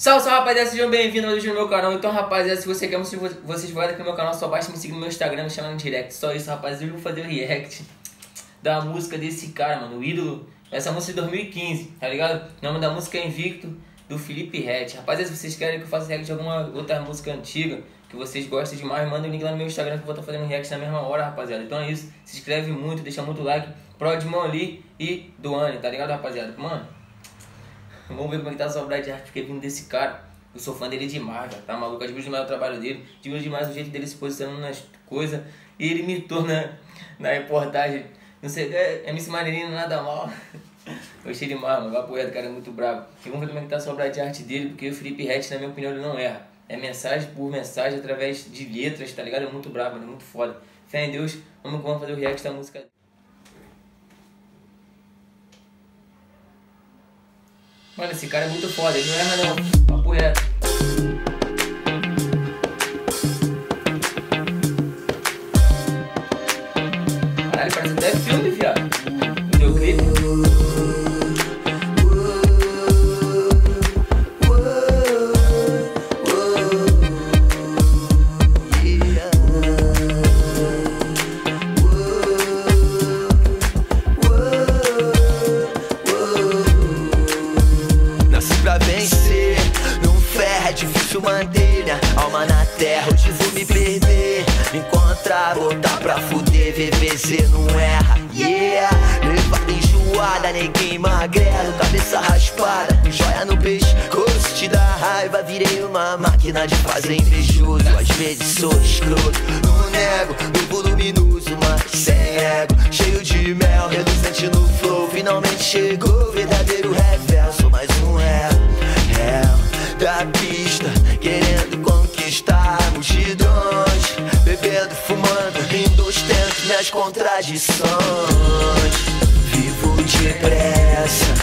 Salve, salve rapaziada, sejam bem-vindos no meu canal. Então, rapaziada, se você quer seguir, vocês vão aqui no meu canal, só basta me seguir no meu Instagram, me chamar no direct. Só isso, rapaziada. Eu vou fazer o react da música desse cara, mano, o ídolo. Essa música de 2015, tá ligado? O nome da música é Invicto, do Felipe Rett. Rapaziada, se vocês querem que eu faça react de alguma outra música antiga, que vocês gostem demais, manda o link lá no meu Instagram que eu vou estar fazendo react na mesma hora, rapaziada. Então é isso, se inscreve muito, deixa muito like pro Edmão ali e do Anne, tá ligado, rapaziada? Mano, vamos ver como é que tá a sua obra de arte, porque vindo desse cara. Eu sou fã dele demais, cara. tá maluco? Admiro demais o trabalho dele, admiro demais o jeito dele se posicionando nas coisas. E ele me torna na reportagem, não sei, é, MC Maneirinho nada mal. Gostei demais, mano. Vai pro cara é muito bravo. E vamos ver como é que tá a sua obra de arte dele, porque o Felipe Rett, na minha opinião, ele não erra. É mensagem por mensagem através de letras, tá ligado? É muito brabo, é muito foda. Fé em Deus, vamos, vamos fazer o react da música. Mano, esse cara é muito foda, ele não erra não. Papo reto. Caralho, parece até filme, viado. O alma na terra. Hoje vou me perder, me encontrar, voltar pra fuder. VVZ não erra, yeah. Levada enjoada, ninguém magrelo, cabeça raspada, joia no pescoço. Te dá raiva, virei uma máquina de fazer invejoso. Às vezes sou escroto, não nego, no voluminoso, mas sem ego. Cheio de mel, reluzente no flow. Finalmente chegou verdadeiro minhas contradições. Vivo depressa,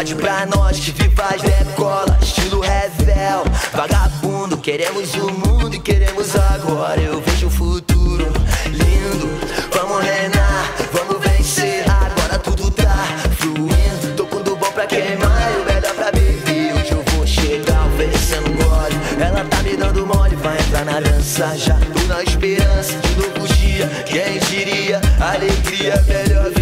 Prosperidade pra nós que vivas decola. Estilo revel, vagabundo. Queremos o mundo e queremos agora. Eu vejo o futuro lindo. Vamos reinar, vamos vencer. Agora tudo tá fluindo. Tô com do bom pra queimar e o melhor pra beber. Hoje eu vou chegar oferecendo gole. Ela tá me dando mole, vai entrar na dança já. Tô na esperança de novo dia. Quem diria? Alegria, melhor vingança.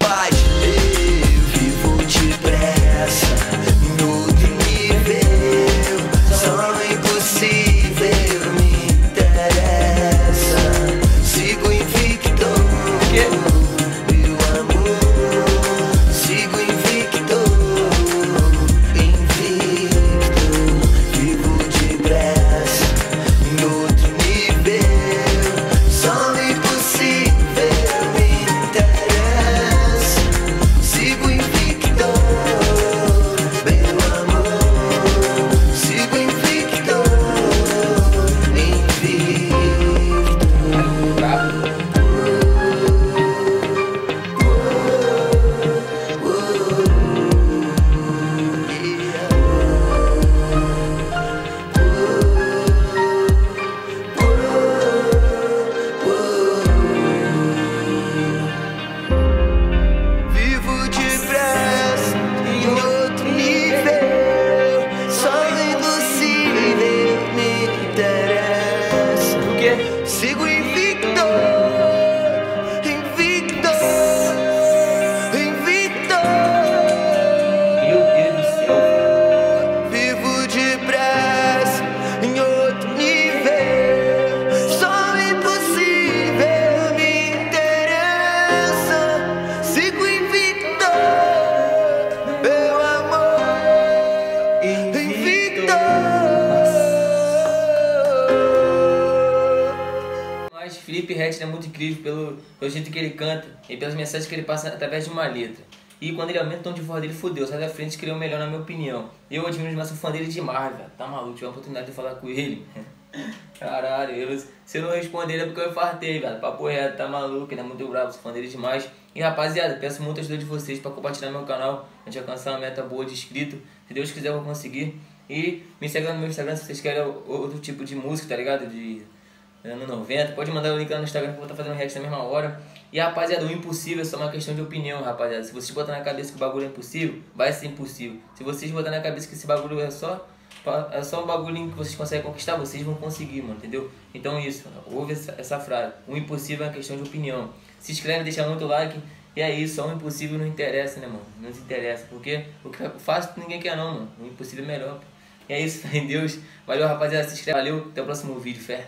Bah, Rett é muito incrível pelo, pelo jeito que ele canta e pelas mensagens que ele passa através de uma letra. E quando ele aumenta o tom de voz dele, fudeu, sai da frente o melhor na minha opinião. Eu admiro demais, sou fã dele demais, velho. Tá maluco, tive a oportunidade de falar com ele. Caralho, eu, se eu não responder é porque eu fartei, velho. Papo reto, tá maluco, ele é muito bravo, sou fã dele demais. E rapaziada, peço muito ajuda de vocês pra compartilhar meu canal, a gente alcançar uma meta boa de inscrito. Se Deus quiser, eu vou conseguir. E me segue no meu Instagram se vocês querem outro tipo de música, tá ligado? De ano 90. Pode mandar o link lá no Instagram que eu vou estar tá fazendo react na mesma hora. E rapaziada, o impossível é só uma questão de opinião, rapaziada. Se vocês botarem na cabeça que o bagulho é impossível, vai ser impossível. Se vocês botarem na cabeça que esse bagulho é só é só um bagulho que vocês conseguem conquistar, vocês vão conseguir, mano, entendeu? Então isso, ouve essa, essa frase. O impossível é uma questão de opinião. Se inscreve, deixa muito like. E é isso, só o impossível não interessa, né, mano? Não nos interessa. Porque o que é fácil ninguém quer não, mano. O impossível é melhor. E é isso, fé em Deus. Valeu, rapaziada. Se inscreve. Valeu. Até o próximo vídeo, fé.